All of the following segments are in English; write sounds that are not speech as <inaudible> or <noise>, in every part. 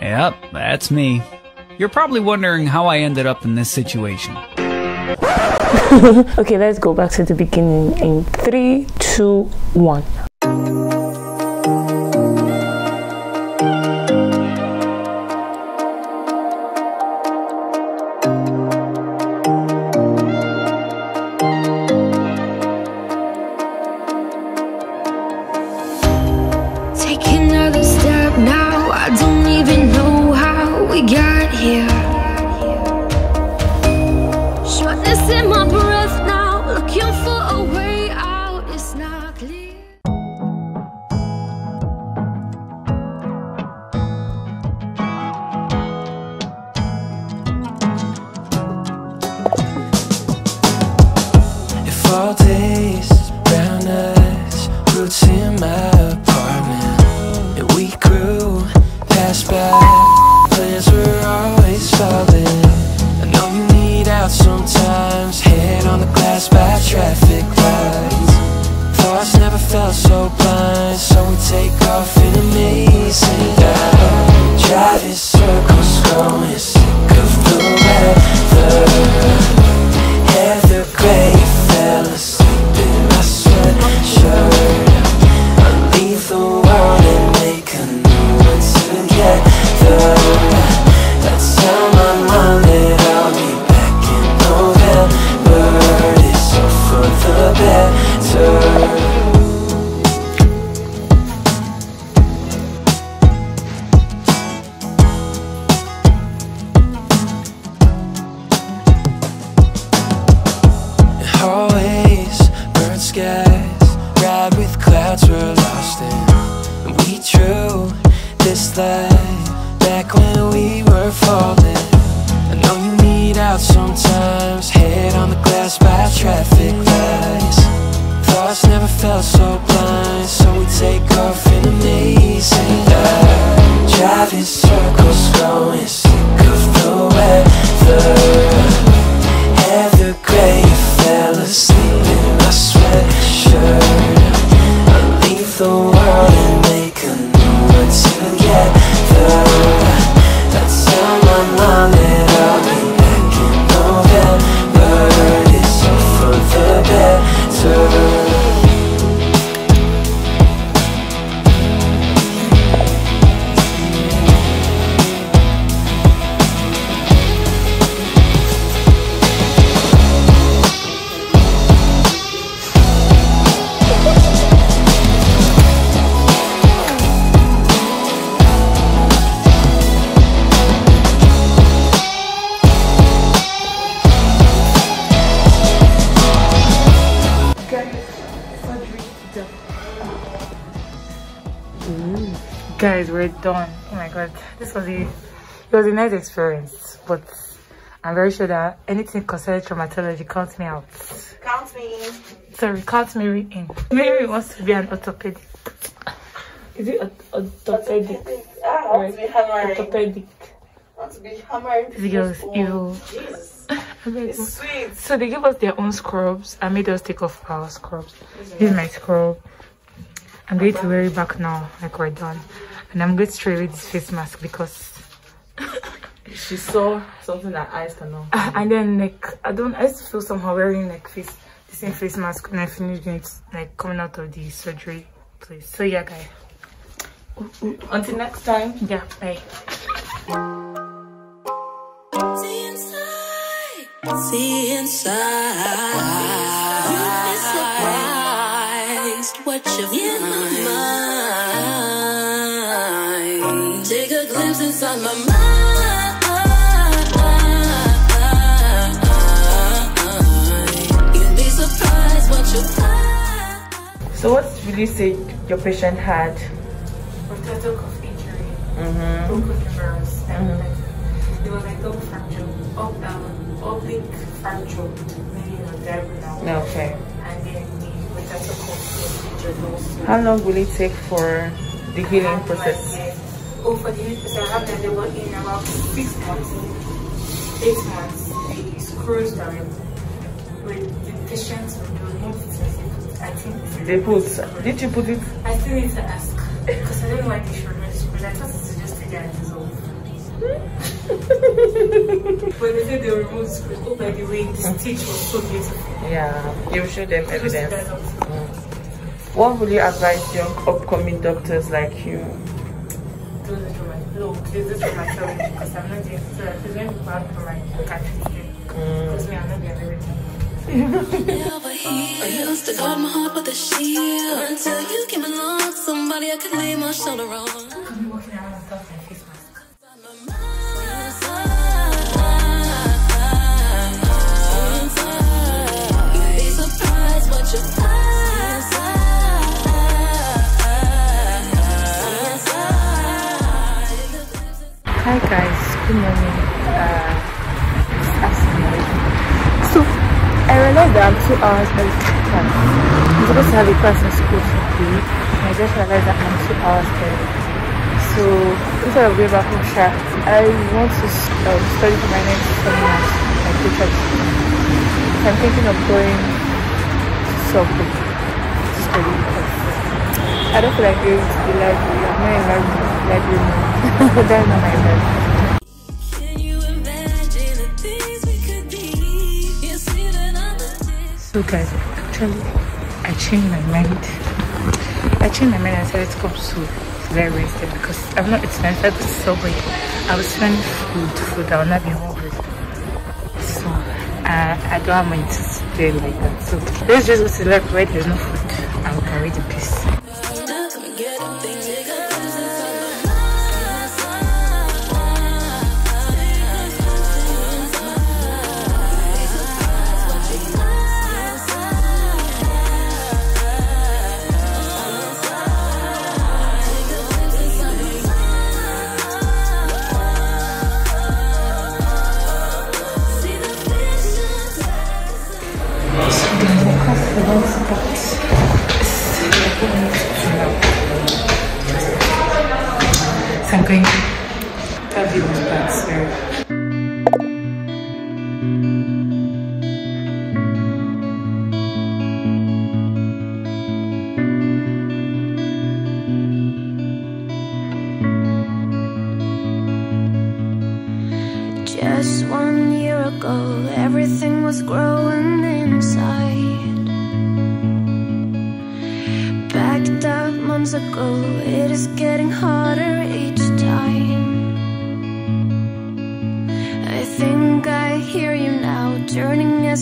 Yep, that's me. You're probably wondering how I ended up in this situation. <laughs> okay, let's go back to the beginning in three, two, one. We're done. Oh my god, this was a it was a nice experience, but I'm very sure that anything concerning traumatology counts me out. Count me. In. Sorry, count Mary in. Mary wants to be an orthopedic. Is it a, orthopedic? I want to be hammering. Orthopedic. I want to be hammering. This girl is evil. Jesus. <laughs> I beg you. It's sweet. So they gave us their own scrubs and made us take off our scrubs. This is my scrub. I'm going to wear it back now, like we're done. And I'm going to throw away this face mask because <laughs> She saw something that eyes cannot. Ah, and then like I don't I used to feel somehow wearing like face the same face mask when I finished it like coming out of the surgery place. So yeah guys. Until next time. Yeah, bye. See inside, see inside. You'd be surprised what you So what did you say your patient had? Rotator cuff injury, broken humerus, and like, it was like double fracture, up um, oblique fracture, maybe a diagonal, Okay. and then the rotator cuff was injured also. How long will it take for the healing process? Oh, for the healing process, I have that they were in about six months, eight months. The screws that with the patients were doing not I think They put. Did you put it? I still need to ask because I don't know why they showed me the screws. I thought it's just to get it dissolved. <laughs> When they said they will remove the oh, by the way, the stitch was so beautiful. Yeah, you show them evidence. up. Mm. What would you advise young upcoming doctors like you? Do for my no, do this for myself because I'm not doing so I'm going to bad for my country. Because mm. me, I'm not doing. Never used to guard my heart with a shield. Until you came along, somebody I could lay my shoulder on. Two hours early class. I'm supposed to have a class in school today, and I just realized that I'm two hours early. So, instead of going back home sharp, I want to um, study for my next seminar, like teacher. So I'm thinking of going to Subway to study because I don't feel like going to the library. I'm not a library, library. <laughs> That's not my life. So guys, actually, I changed my mind. I changed my mind and said let's come to very Wednesday because I'm not eating. I said to Subway. I was spending food, food. I will not be hungry. So uh, I don't have money to stay like that. So let's just go to the library where there's no food. I will carry the piece.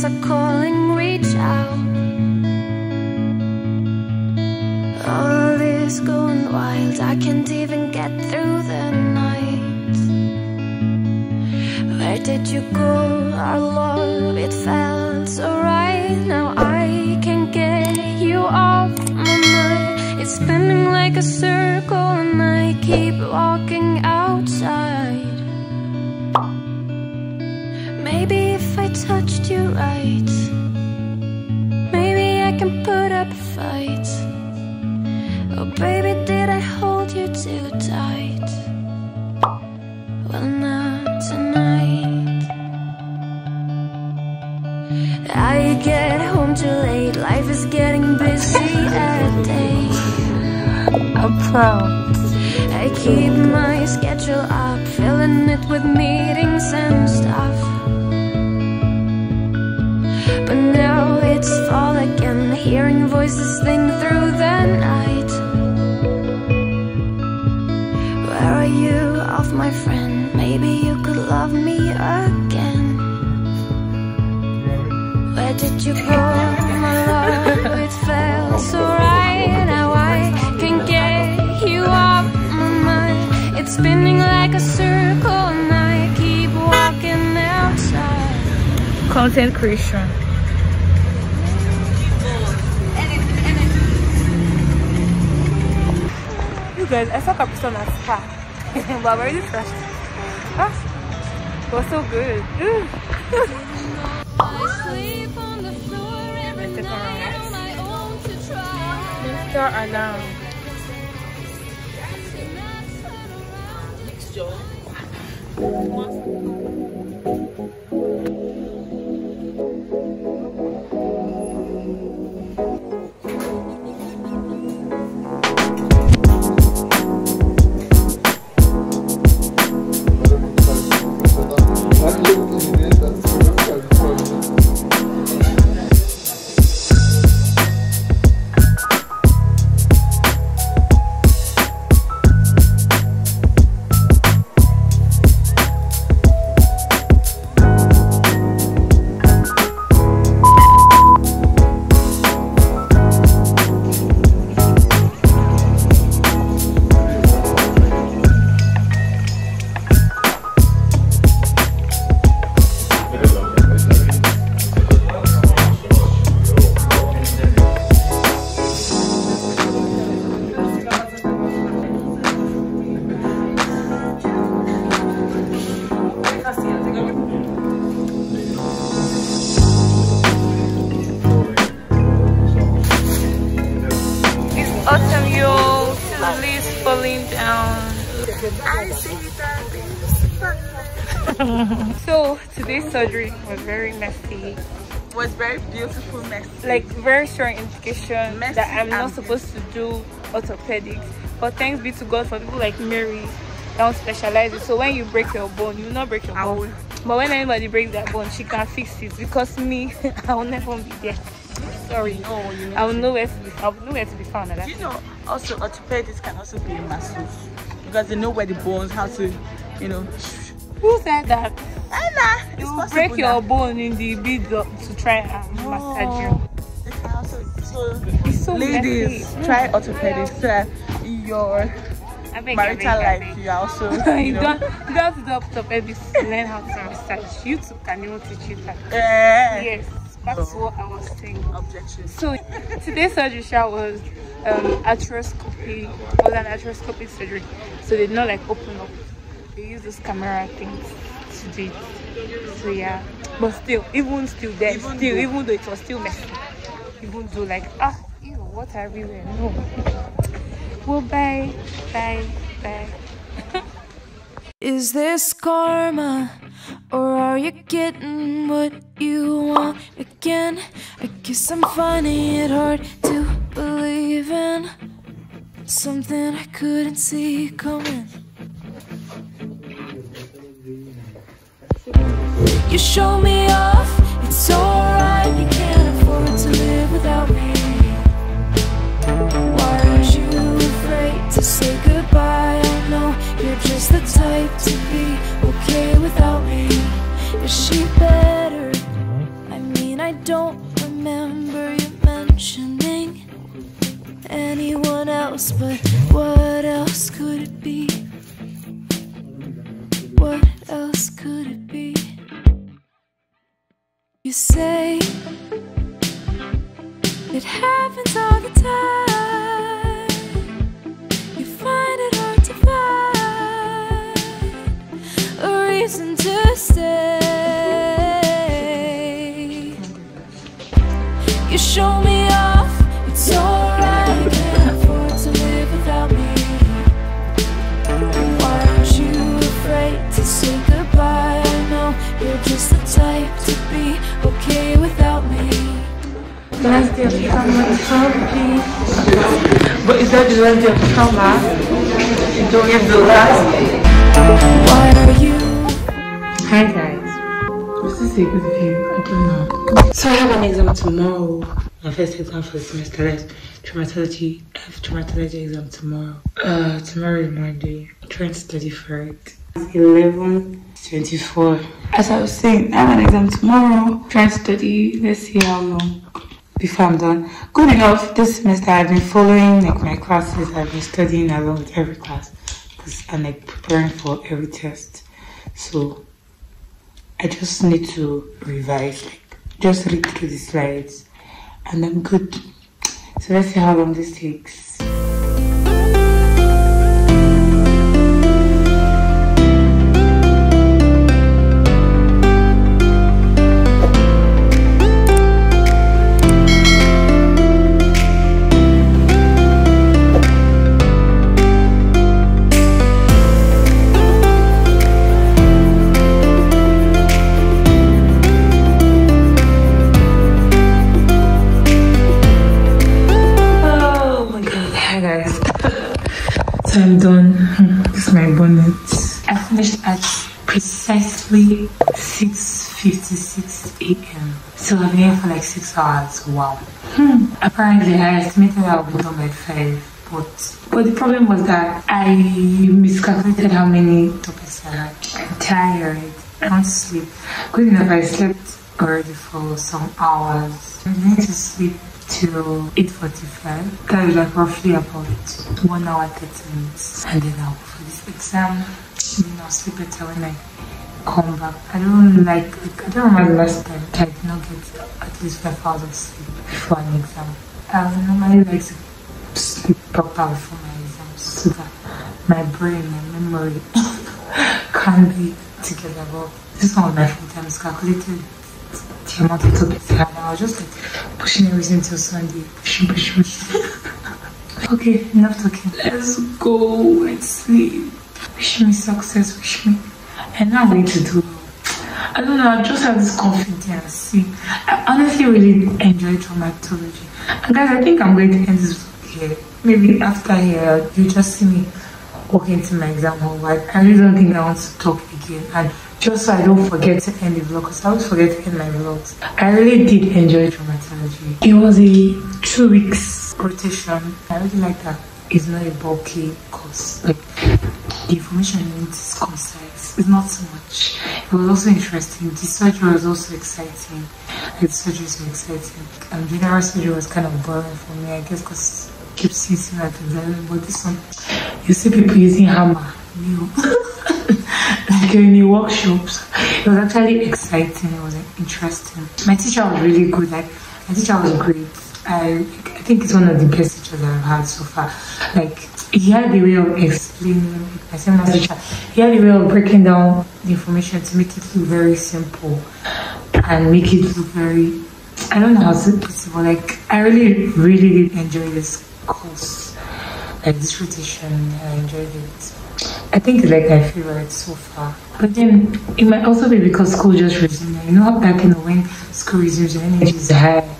Turning as a calling, reach out. All this going wild, I can't even get through the night. Where did you go? Our love, it felt so right. Now I can't get you off my mind. It's spinning like a circle, and I keep walking outside. Touched you right, maybe I can put up a fight. Oh, baby, did I hold you too tight? Well, not tonight. I get home too late, life is getting busy at day. I'm proud. I keep my schedule up, filling it with meetings and stuff. It's fall again, hearing voices sing through the night. Where are you, off my friend? Maybe you could love me again. Where did you go, my love? It felt so right. Now I can get you off my mind. It's spinning like a circle, and I keep walking outside. Content creation. guys, I saw Capricorn at spa, but I'm already crashed. Ah, it was so good. Mr. Alarm. job. Was very messy. was very beautiful messy. Like very strong indication Messy that I'm not supposed to do orthopedics. But thanks be to God for people like Mary that don't specialize it. So when you break your bone, you will not break your I bone. will. But when anybody breaks their bone, she can fix it. Because me, <laughs> I will never be there. Sorry. No, you I will know where to be. I will know where to be found. At that You know, also orthopedics can also be a masseuse because they know where the bones, how to, you know. Who said that? Anna, it's You will break your bone in the bid to try and massage you. They can also, so, so ladies, messy. try orthopedics so that in your I beg, I beg, marital life you are also, <laughs> you know. don't you don't do orthopedics learn how to massage. YouTube can even teach you that. Eh, Yes, back to what I was saying. Objections. So today's surgery was um arthroscopy was an arthroscopic surgery. So they did not like open up. They use this camera things to. So yeah. But still, even still there, Even still, though- even though it was still messy. Even though like ah ew, what everywhere. No. Well bye. Bye. Bye. <laughs> Is this karma? Or are you getting what you want again? I guess I'm finding it hard to believe in something I couldn't see coming. You show me off, it's alright. You can't afford to live without me. Why aren't you afraid to say goodbye? I know you're just the type to be okay without me. Is she better? I mean, I don't remember you mentioning anyone else, but what else could it be? Say Last of trauma is probably But is that the day of trauma? You don't get the last Why are you? Hi guys. What's this a good view? I don't know. So I have an exam tomorrow. My first exam for the semester. That's traumatology. I have traumatology exam tomorrow. Uh, tomorrow is Monday. I'm trying to study for it. It's 11, 24. As I was saying, I have an exam tomorrow. Trying to study. Let's see how long before I'm done. Good enough. This semester I've been following like my classes. I've been studying along with every class because I'm like preparing for every test. So I just need to revise, like just read through the slides, and I'm good. So let's see how long this takes. 6.56 a.m. So I've been here for like 6 hours. Wow. Hmm. Apparently I estimated I would be done by 5. But, but the problem was that I miscalculated how many topics I had. I'm tired. I to sleep. Good enough, I slept already for some hours. I'm going to sleep till 8.45. That is like roughly about 1 hour 30 minutes. And then I'll go for this exam. And then I'll sleep better when I come back. I don't like, I don't remember the last time I did not get at least 5 hours of sleep before an exam. Um, I would normally like to sleep proper before my exams so that my brain, my memory <laughs> can be together. But this one was my full time calculated the amount of topics I had. and I was just like pushing everything until Sunday. Pushing, pushing, pushing. <laughs> okay, enough talking. Let's go and sleep. Wish me success. Wish me and now going to do. I don't know. I just have this confidence. And see, I honestly really enjoy traumatology. And guys, I think I'm going to end this here. Maybe after here, you just see me walk into my exam hall. I really don't think I want to talk again. And just so I don't forget to end the vlog, because I always forget to end my vlogs. I really did enjoy traumatology. It was a two weeks rotation. I really like that. It's not a bulky course. Like the information is concise. It's not so much. It was also interesting. The surgery was also exciting. The surgery was exciting. And general surgery was kind of boring for me, I guess, because keep seeing similar things. I But this one, you see people using hammer. New. <laughs> like in the workshops. It was actually exciting. It was like, interesting. My teacher was really good. Like my teacher was great. I I think it's one of the best teachers I've had so far. Like he had the way of explaining. He had the way of breaking down the information to make it look very simple and make it look very. I don't know how to put it, like I really, really did enjoy this course. Like this rotation, I enjoyed it. I think it's like my favorite so far. But then it might also be because school just resumed. You know how back in the when school resumes, your energy is high.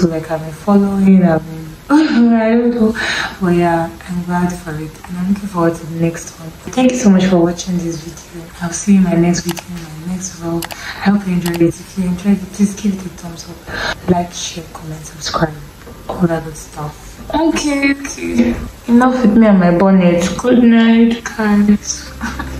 So like I've been following, I've been I don't know. But yeah, I'm glad for it. And I'm looking forward to the next one. Thank you so much for watching this video. I'll see you in my next video, my next vlog. I hope you enjoyed it. If you enjoyed it, please give it a thumbs up. Like, share, comment, subscribe. All that good stuff. Okay, okay. Enough with me and my bonnet. Good night, guys. <laughs>